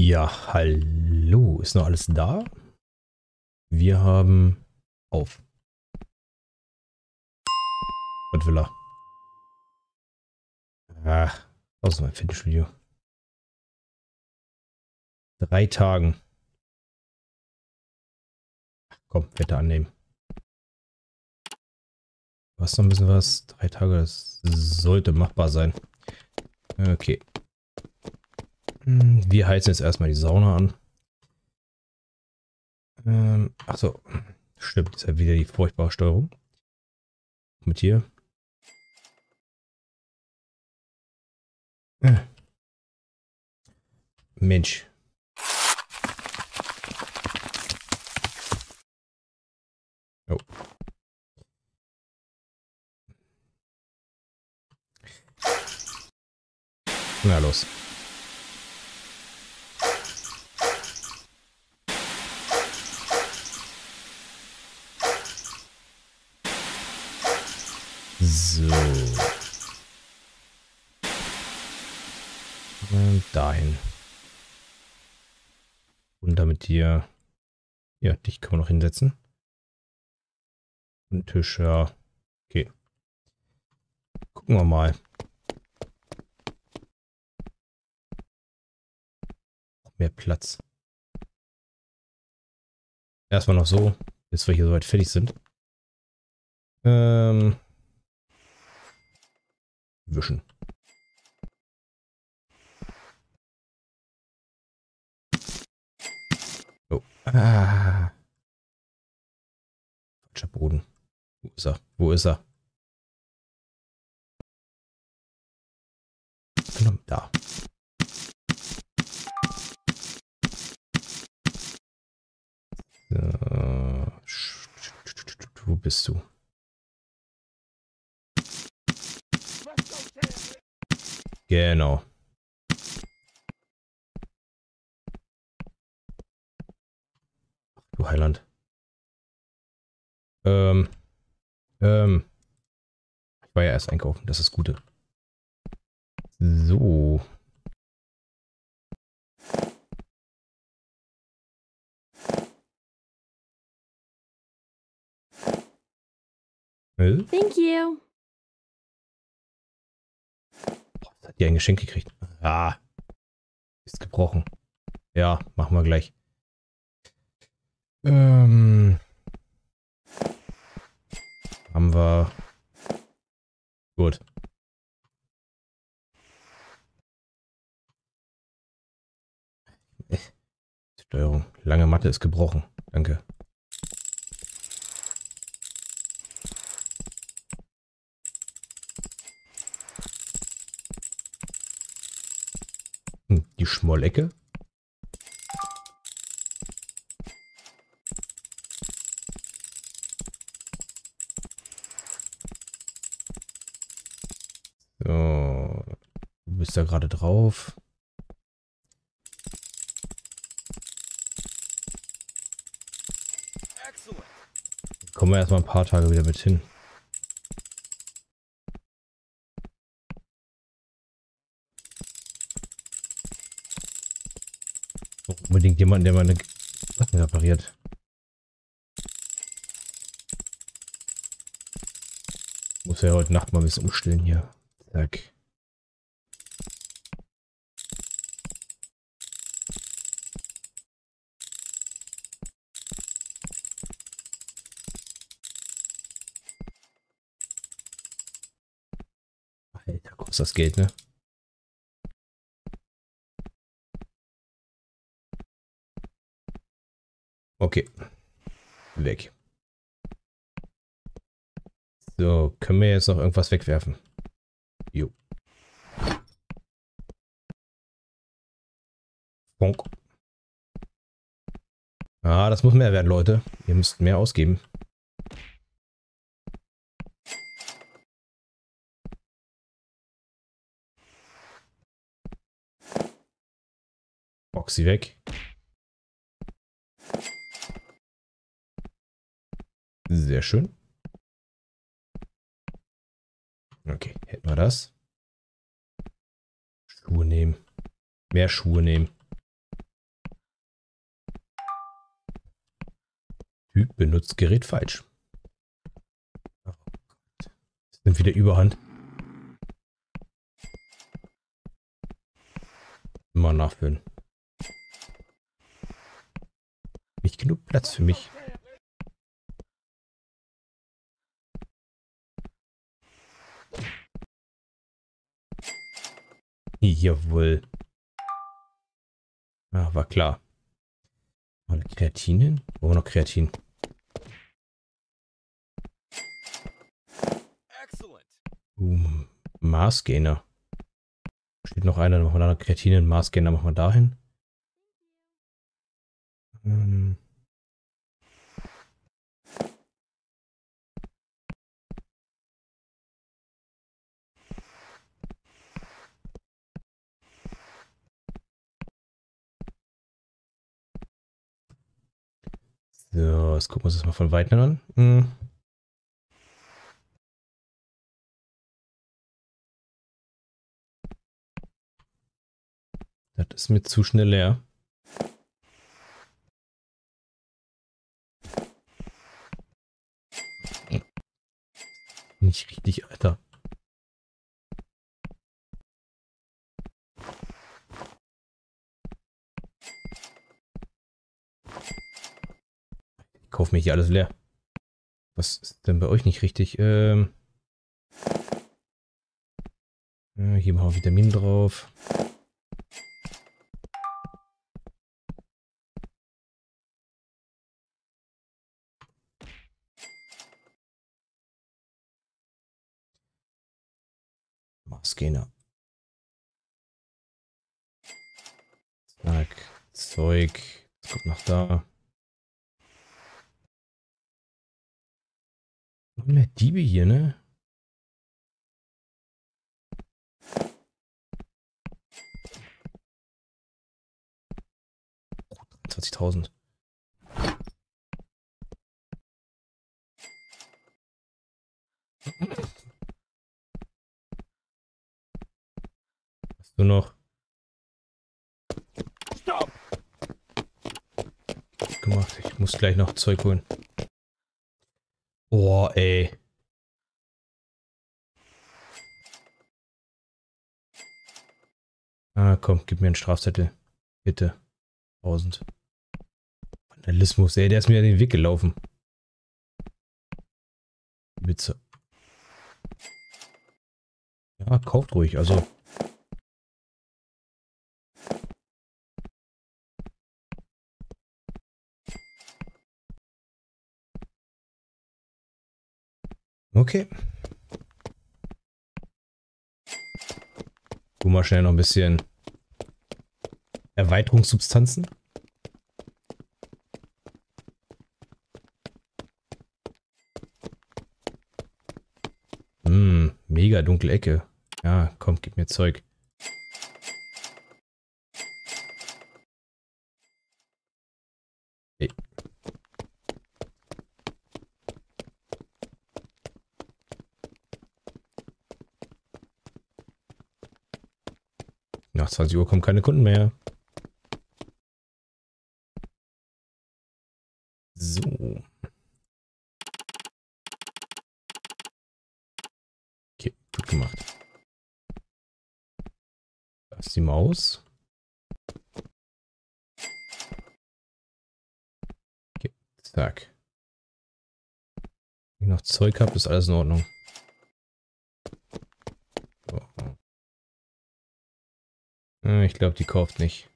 Ja, hallo. Ist noch alles da? Wir haben auf. Was will er? Ah, aus meinem Fitnessstudio. Drei Tagen. Komm, Wette annehmen. Was noch ein bisschen was? Drei Tage, das sollte machbar sein. Okay. Hm, wir heizen jetzt erstmal die Sauna an. Ähm, achso. Stimmt, ist ja wieder die furchtbare Steuerung. Mit hier. Äh. Mensch. Oh. Na los. So. Und dahin. Und damit hier. Ja, dich können wir noch hinsetzen. Und Tisch, ja. Okay. Gucken wir mal. Mehr Platz. Erstmal noch so, bis wir hier soweit fertig sind. Ähm wischen. Oh. Ah. Falscher Boden. Wo ist er? Wo ist er? Da. Wo bist du? Genau. Du Heiland. Ähm. Ähm. Ich war ja erst einkaufen, das ist Gute. So. Thank you die ein Geschenk gekriegt. Ah. Ist gebrochen. Ja, machen wir gleich. Ähm. Haben wir. Gut. Steuerung. Lange Matte ist gebrochen. Danke. Die Schmollecke. So. Du bist da gerade drauf. Kommen wir erstmal ein paar Tage wieder mit hin. Unbedingt jemanden, der meine Sachen repariert. Muss ja heute Nacht mal ein bisschen umstellen hier. Zack. Alter, kostet das Geld, ne? Okay. Weg. So, können wir jetzt noch irgendwas wegwerfen? Jo. Bonk. Ah, das muss mehr werden, Leute. Ihr müsst mehr ausgeben. Boxy weg. Sehr schön. Okay, hätten wir das. Schuhe nehmen. Mehr Schuhe nehmen. Typ benutzt Gerät falsch. Das nimmt wieder Überhand. Mal nachfüllen. Nicht genug Platz für mich. Jawohl. Ja, war klar. Mal Kreatinen? Wo noch Kreatin? Uh, Maßgainer. Steht noch einer, dann machen wir da noch Kreatinen. Maßgainer machen wir dahin. Ähm. So, jetzt gucken wir uns das mal von Weitem an. Hm. Das ist mir zu schnell leer. Nicht richtig, Alter. Ich kaufe mir hier alles leer. Was ist denn bei euch nicht richtig? Ähm hier machen wir Vitamin drauf. Scanner. Zack, Zeug. Das kommt noch da. Mehr Diebe hier, ne? Zwanzigtausend. Hast du noch? Stopp! Gemacht. Ich muss gleich noch Zeug holen. Boah, ey. Ah, komm, gib mir einen Strafzettel. Bitte. 1000. Vandalismus, ey, der ist mir den Weg gelaufen. Witze. Ja, kauft ruhig, also. Okay. Guck mal schnell noch ein bisschen Erweiterungssubstanzen. Hm, mega dunkle Ecke. Ja, komm, gib mir Zeug. Nach 20 Uhr kommen keine Kunden mehr. So. Okay, gut gemacht. Da ist die Maus. Okay, zack. Wenn ich noch Zeug habe, ist alles in Ordnung. Ich glaube, die kauft nicht.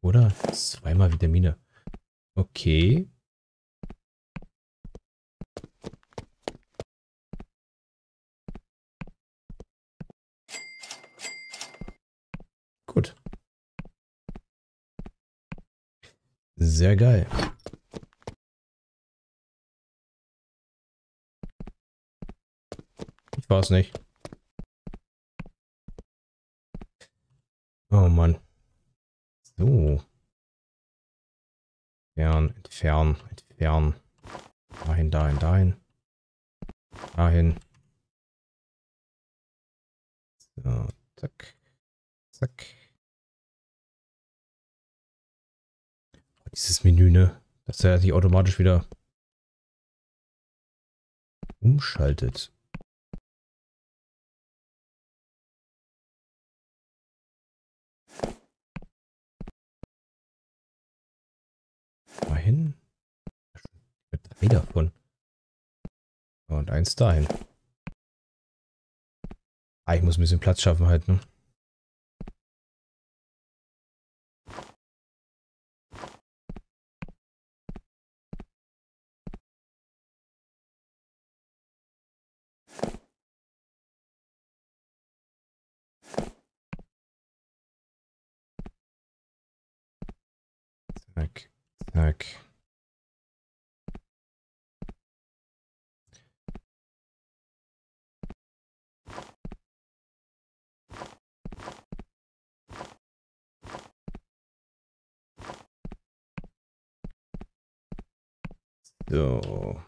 Oder? Zweimal Vitamine. Okay. Gut. Sehr geil. Ich weiß nicht. Oh Mann. So. Entfernen, entfernen, entfernen. Dahin, dahin, dahin. Dahin. So, zack. Zack. Dieses Menü, ne? Das ist ja nicht automatisch wieder umschaltet. Mal hin. Drei davon. Und eins dahin. Ah, ich muss ein bisschen Platz schaffen halt, ne? Zack, zack. So.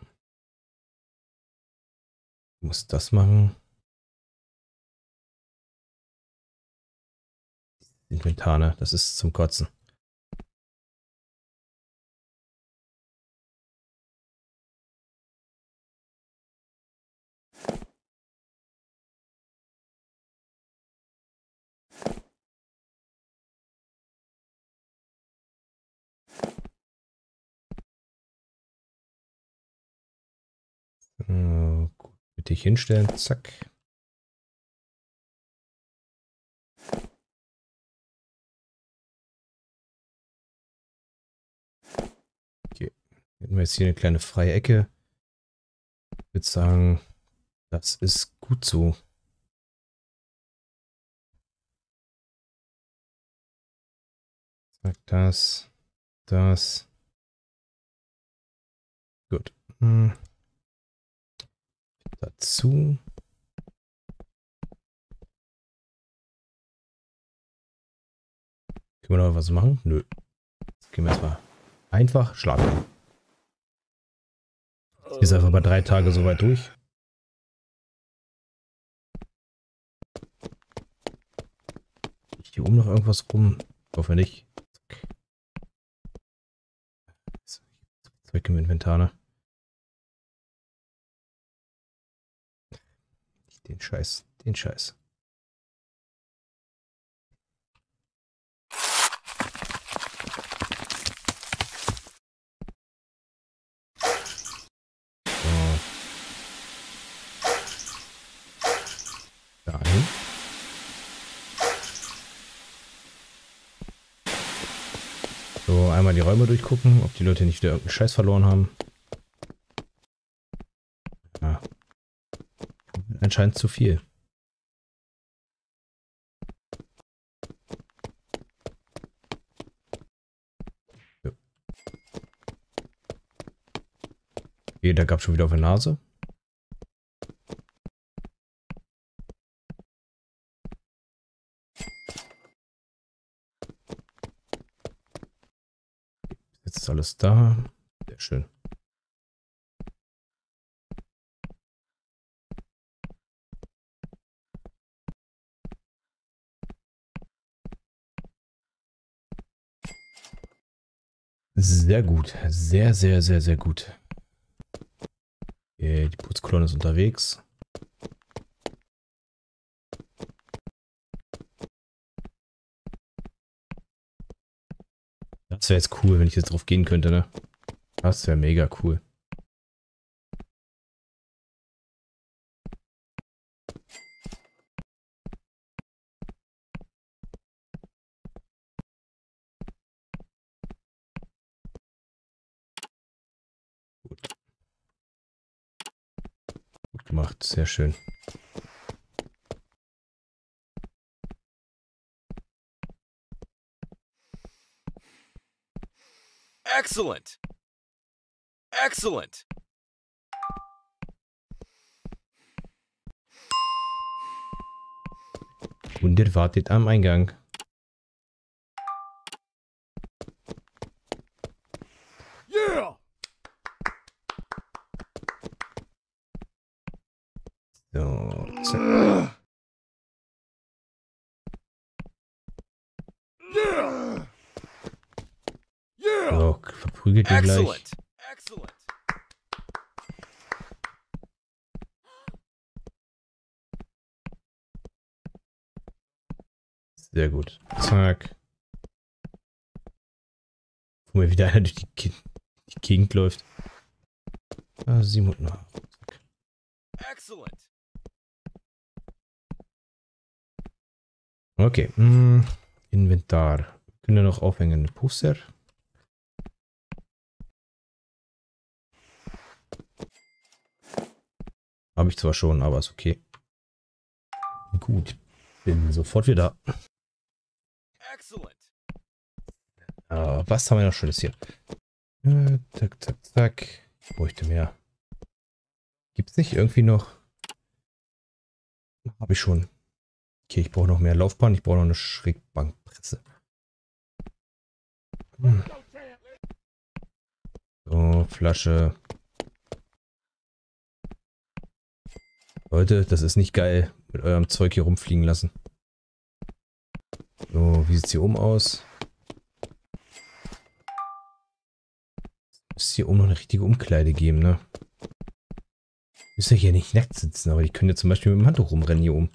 Ich muss das machen. Inventar, ne? Das ist zum Kotzen. Äh, gut, bitte hinstellen. Zack. Okay. Hätten wir jetzt hier eine kleine freie Ecke. Ich würde sagen, das ist gut so. Zack, das, das. Gut. Hm dazu. Können wir noch was machen? Nö. Jetzt gehen wir erstmal einfach schlafen. Ist einfach mal drei Tage so weit durch. Hier oben noch irgendwas rum? Ich hoffe nicht. Zeug im Inventar, ne? Den Scheiß, den Scheiß. So, einmal die Räume durchgucken, ob die Leute nicht wieder irgendeinen Scheiß verloren haben. Anscheinend zu viel. Okay, da gab schon wieder auf der Nase. Jetzt ist alles da. Sehr schön. Sehr gut. Sehr, sehr, sehr, sehr gut. Okay, die Putzkolonne ist unterwegs. Das wäre jetzt cool, wenn ich jetzt drauf gehen könnte, ne? Das wäre mega cool. gemacht. Sehr schön. Excellent. Excellent. Und ihr wartet am Eingang. So. Zack. So, verprügelt ihr gleich. Sehr gut. Zack. Wo mir wieder einer durch die, Ge die Gegend läuft. Ah, 700. Excellent. Okay. Hm, Inventar. Können wir noch aufhängen? Poster. Habe ich zwar schon, aber ist okay. Gut. Bin sofort wieder. Excellent. Uh, was haben wir noch Schönes hier? Äh, zack, zack, zack. Ich bräuchte mehr. Gibt es nicht irgendwie noch? Habe ich schon. Okay, ich brauche noch mehr Laufbahn. Ich brauche noch eine Schrägbankpresse. Hm. So, Flasche. Leute, das ist nicht geil. Mit eurem Zeug hier rumfliegen lassen. So, wie sieht es hier oben aus? Müsste hier oben noch eine richtige Umkleide geben, ne? Müsst ihr hier nicht nackt sitzen, aber die können ja zum Beispiel mit dem Handtuch rumrennen hier oben.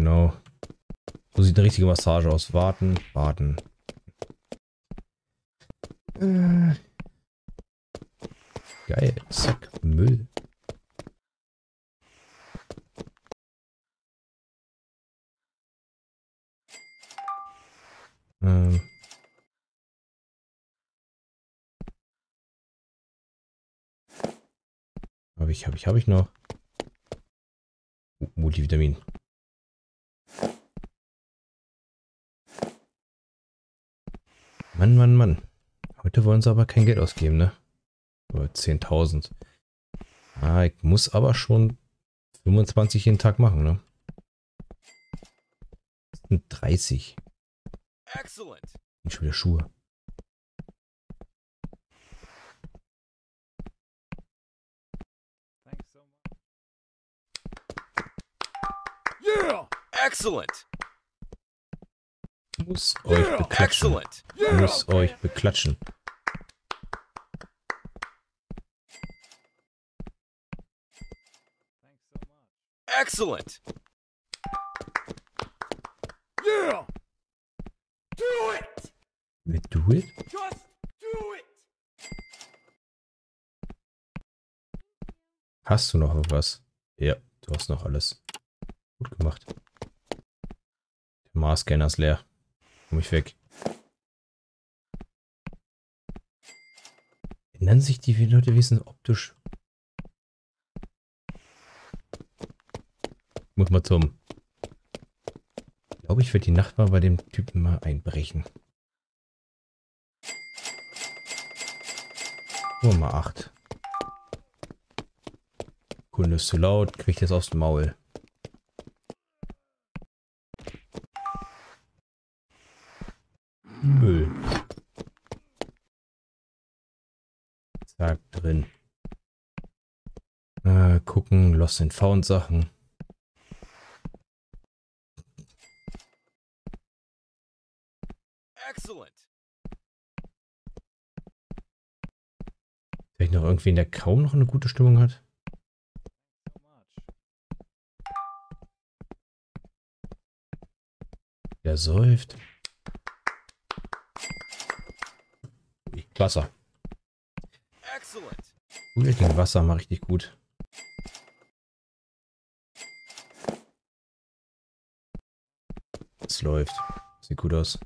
Genau. So sieht eine richtige Massage aus. Warten, warten. Äh. Geil. Zack. Müll. Ähm. Habe ich, habe ich, habe ich noch. Multivitamin. Mann, Mann, Mann. Heute wollen sie aber kein Geld ausgeben, ne? Nur 10.000. Ah, ich muss aber schon 25 jeden Tag machen, ne? Das sind 30. Excellent. Und schon wieder Schuhe. Yeah! Excellent. Muss euch beklatschen. Muss euch beklatschen. Excellent. Yeah. Do it. Do it? Just do it. Hast du noch was? Ja, du hast noch alles. Gut gemacht. Der Mars-Scanner ist leer. Komm ich weg. Ändern sich die Leute wissen optisch? Ich muss mal zum. Ich glaube, ich werde die Nacht mal bei dem Typen mal einbrechen. Nur mal 8. Kunde ist zu laut, kriegt jetzt aus dem Maul. Müll. Zack, drin. Äh, gucken, Lost and Found Sachen. Excellent. Vielleicht noch irgendwen, der kaum noch eine gute Stimmung hat. Der säuft. Wasser. Excellent. Wasser mal richtig gut. Es läuft. Sieht gut aus.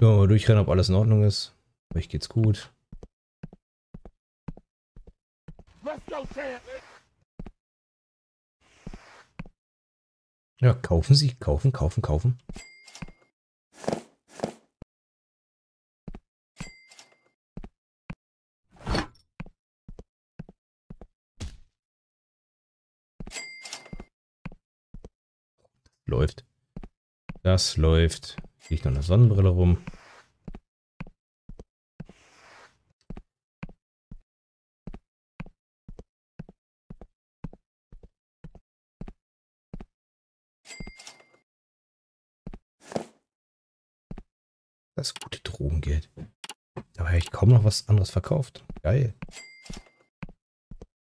Ja, mal durchrennen, ob alles in Ordnung ist. Euch geht's gut. Ja, kaufen Sie, kaufen, kaufen, kaufen. Läuft. Das läuft. Liegt noch eine Sonnenbrille rum. Das gute Drogengeld. Habe ich kaum noch was anderes verkauft. Geil.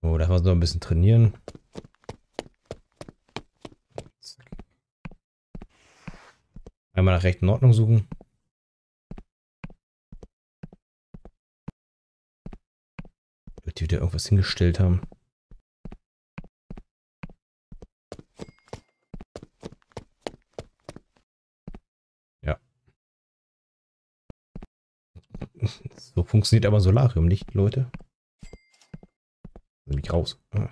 Oh, da haben wir noch ein bisschen trainieren. Einmal nach rechten Ordnung suchen. Wird die wieder irgendwas hingestellt haben. Ja. So funktioniert aber Solarium nicht, Leute. Nämlich raus. Ah.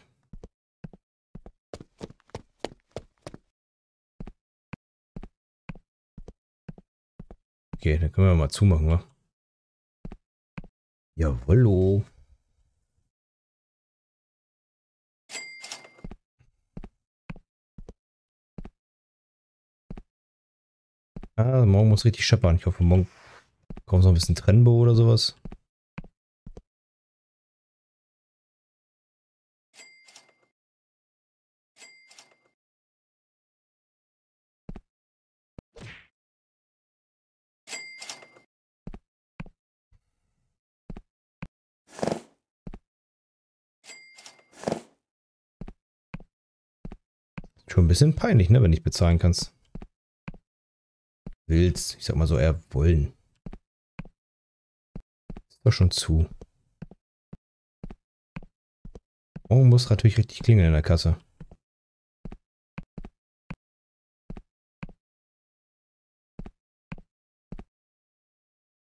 Okay, dann können wir mal zumachen, wa? Jawollo. Ah, morgen muss richtig scheppern. Ich hoffe, morgen kommt noch ein bisschen Trennbo oder sowas. Ein bisschen peinlich, ne, wenn du nicht bezahlen kannst. Willst, ich sag mal so eher wollen. Ist doch schon zu. Oh, muss natürlich richtig klingeln in der Kasse.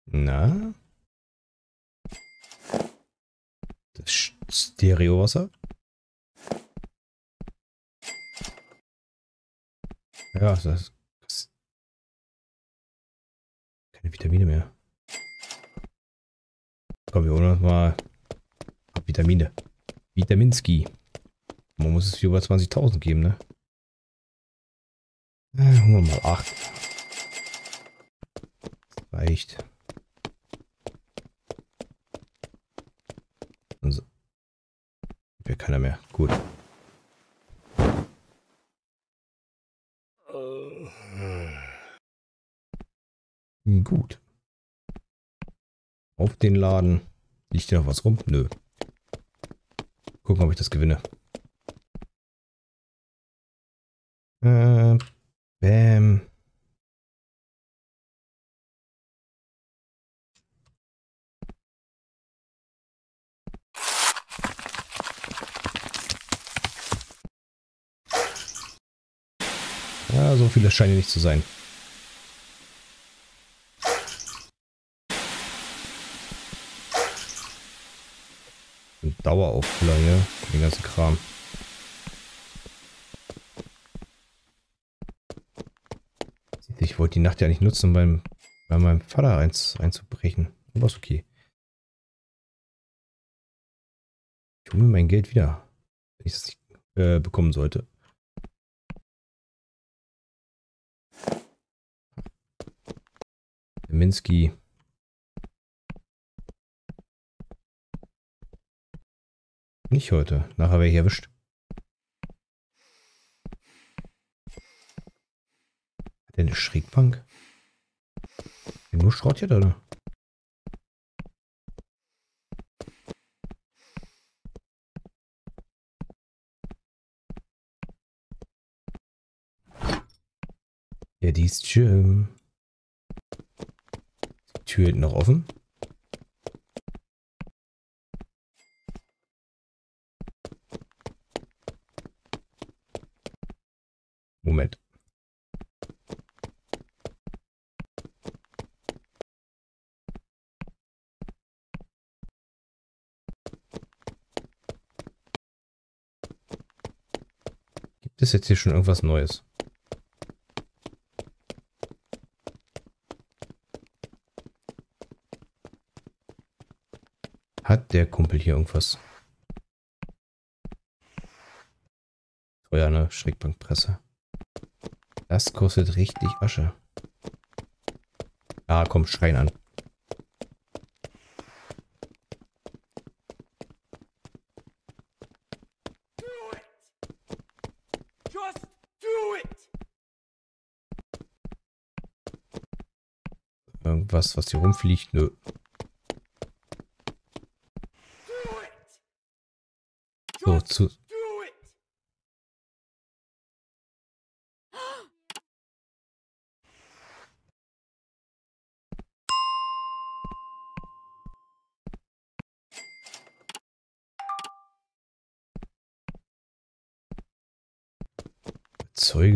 Na? Das Stereowasser? Ja, das ist keine Vitamine mehr. Komm, wir holen uns mal Vitamine. Vitaminski. Man muss es über 20.000 geben, ne? Äh, holen wir mal 8. Das reicht. Also. Wäre keiner mehr. Gut. Gut. Auf den Laden. Liegt hier noch was rum? Nö. Gucken, ob ich das gewinne. Äh, bam. Ja, so viele scheinen nicht zu sein. Ein Dauerauffüller hier, den ganzen Kram. Ich wollte die Nacht ja nicht nutzen, beim, bei meinem Vater eins einzubrechen. Aber ist okay. Ich hole mir mein Geld wieder, wenn ich es äh, bekommen sollte. Minsky. Nicht heute. Nachher wäre ich erwischt. Hat der eine Schrägbank? Nur Schrott hier, oder? Ja, die ist schön. Tür hinten noch offen. Moment. Gibt es jetzt hier schon irgendwas Neues? Hat der Kumpel hier irgendwas? Teuer, ne? Schrägbankpresse. Das kostet richtig Asche. Ah, komm, schreien an. Irgendwas, was hier rumfliegt? Nö. So, zu...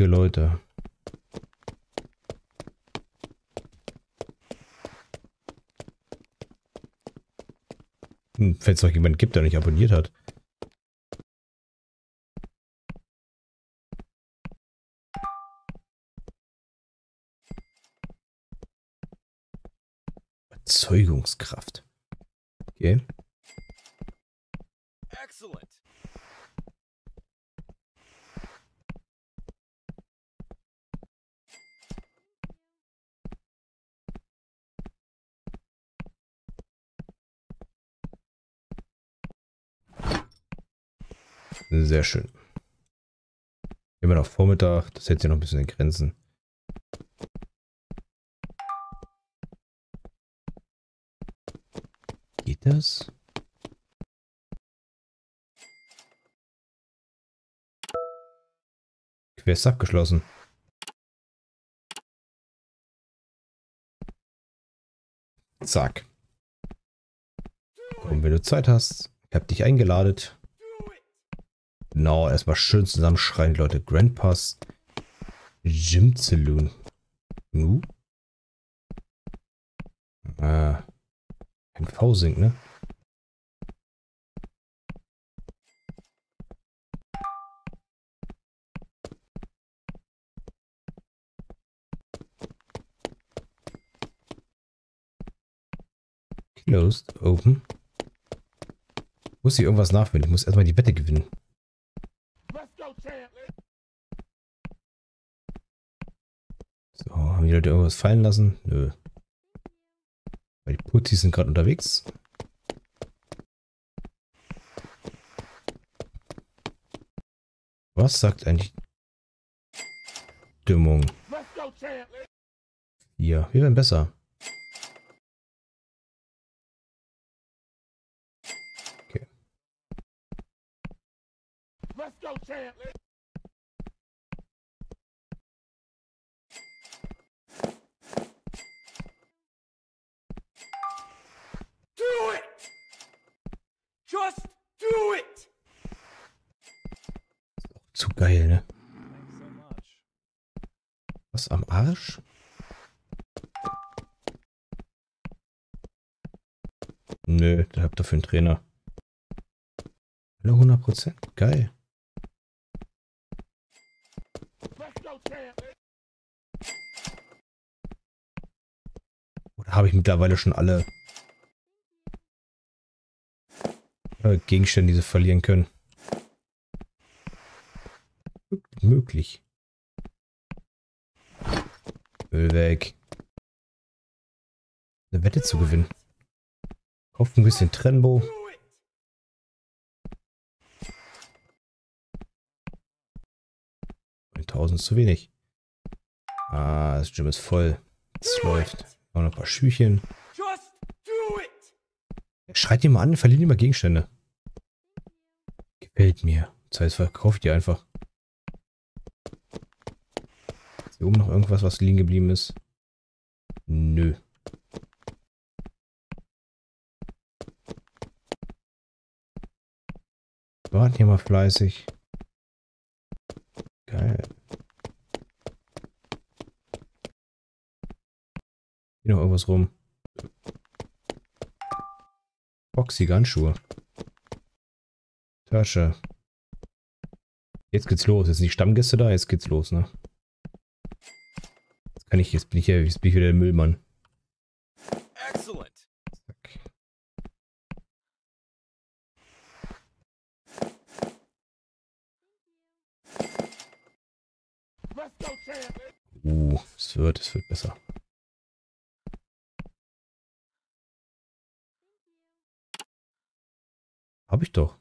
Zeuge, Leute. Hm, Wenn es noch jemanden gibt, der nicht abonniert hat. Überzeugungskraft. Okay. Excellent. Sehr schön. Immer noch Vormittag, das hält sich noch ein bisschen in Grenzen. Geht das? Quest abgeschlossen. Zack. Komm, wenn du Zeit hast. Ich hab dich eingeladen. Genau, erstmal schön zusammenschreien, Leute. Grandpa's Gym Saloon. Nu? Ah. Ein V-Sync, ne? Closed, open. Muss ich irgendwas nachfüllen? Ich muss erstmal die Wette gewinnen. Let's go, champ. So, haben die Leute irgendwas fallen lassen? Nö. Die Putzis sind gerade unterwegs. Was sagt eigentlich champ. Ja, wir werden besser. Let's go, champ. Do it. Just do it. Zu geil, ne? Was am Arsch? Nö, da habt ihr für einen Trainer. Alle 100%? Geil. Oder habe ich mittlerweile schon alle äh, Gegenstände, die sie verlieren können? Möglich. Müll weg. Eine Wette zu gewinnen. Kauft ein bisschen Trenbo. 1000 ist zu wenig. Ah, das Gym ist voll. Es läuft. Noch ein paar Schüchen. Schreit die mal an, verlieren die mal Gegenstände. Gefällt mir. Das heißt, verkaufe ich die einfach. Ist hier oben noch irgendwas, was liegen geblieben ist? Nö. Warten hier mal fleißig. Geil. Hier noch irgendwas rum. Boxy Handschuhe. Tasche. Jetzt geht's los. Jetzt sind die Stammgäste da, jetzt geht's los, ne? Kann ich, jetzt bin ich ja, jetzt bin ich wieder der Müllmann. Excellent. Champ. Uh, es wird, es wird besser. Hab ich doch.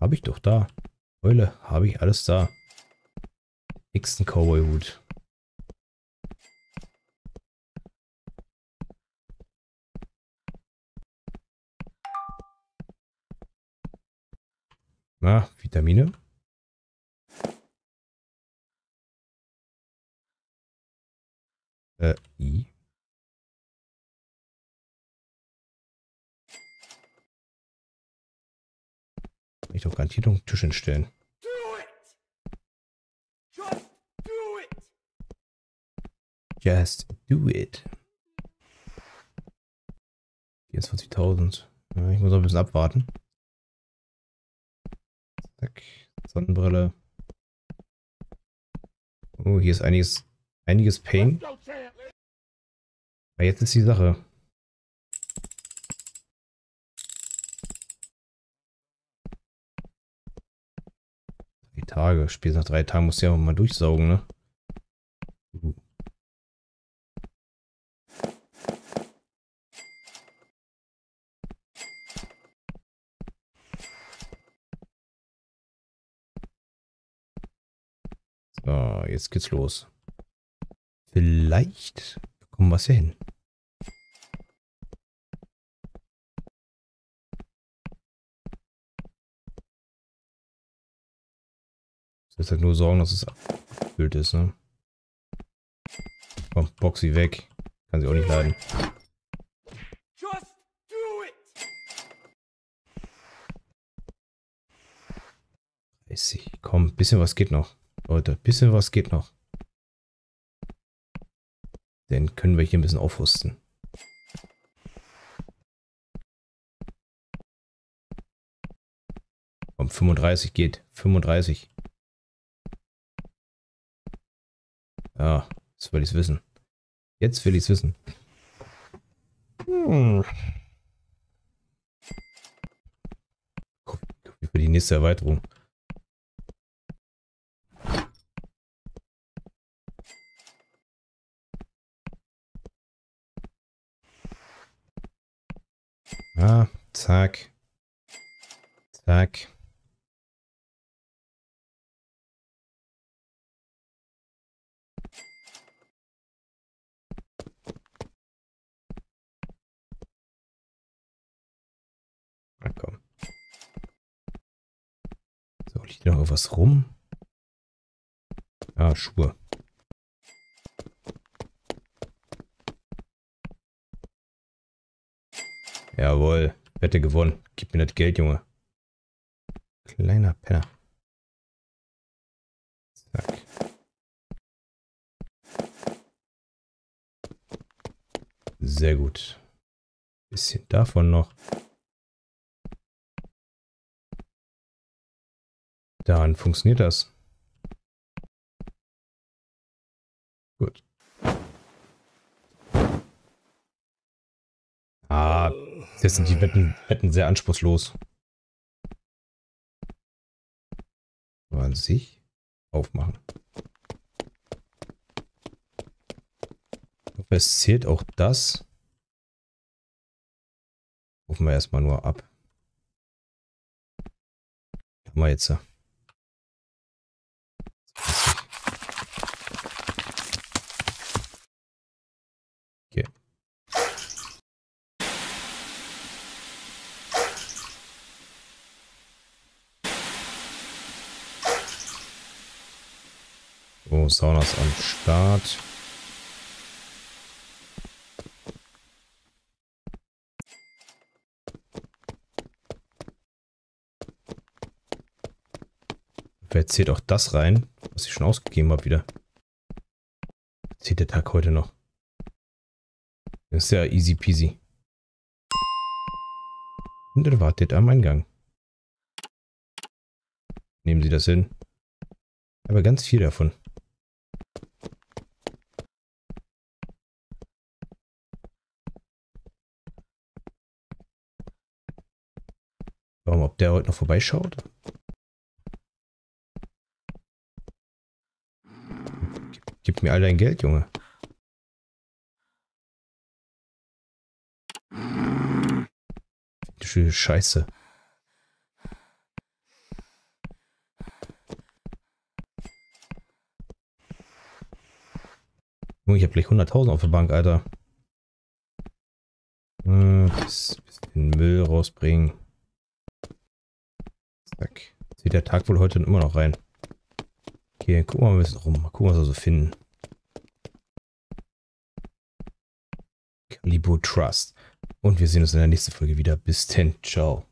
Hab ich doch da. Eule, habe ich alles da. Nächsten Cowboy-Hut. Na, Vitamine? Äh, I. Ich doch garantiert noch einen Tisch hinstellen. Do it! Just do it! Just do it. 24.000. Ja, ich muss noch ein bisschen abwarten. Zack. Sonnenbrille. Oh, hier ist einiges, einiges Pain. Aber jetzt ist die Sache. Drei Tage. Spätestens nach drei Tagen musst du ja auch mal durchsaugen, ne? So, jetzt geht's los. Vielleicht bekommen wir es ja hin. Muss halt nur sorgen, dass es abgefüllt ist, ne? Komm, box sie weg. Kann sie auch nicht leiden. Just do it! 30. Komm, bisschen was geht noch. Leute, bisschen was geht noch. Dann können wir hier ein bisschen aufrüsten. Komm, 35 geht. 35. Ja, jetzt will ich es wissen. Jetzt will ich es wissen. Hm. Guck, Für die nächste Erweiterung. Ah, zack. Zack. Na komm. So, liegt noch irgendwas rum? Ah, Schuhe. Jawohl. Wette gewonnen. Gib mir das Geld, Junge. Kleiner Penner. Zack. Sehr gut. Bisschen davon noch. Dann funktioniert das. Gut. Ah, jetzt sind die Wetten, Wetten sehr anspruchslos. Aber an sich aufmachen. Es zählt auch das. Rufen wir erstmal nur ab. Haben wir jetzt. 20. Okay. Saunas am Start. Wer zählt auch das rein, was ich schon ausgegeben habe wieder? Zählt der Tag heute noch? Das ist ja easy peasy. Und er wartet am Eingang. Nehmen Sie das hin. Aber ganz viel davon. Warum, ob der heute noch vorbeischaut? Gib, gib mir all dein Geld, Junge. Du Scheiße. Ich hab gleich 100.000 auf der Bank, Alter. Hm, bis, bisschen Müll rausbringen. Zack. Sieht der Tag wohl heute immer noch rein. Okay, gucken wir mal ein bisschen rum. Mal gucken, was wir so finden. Calibo Trust. Und wir sehen uns in der nächsten Folge wieder. Bis denn. Ciao.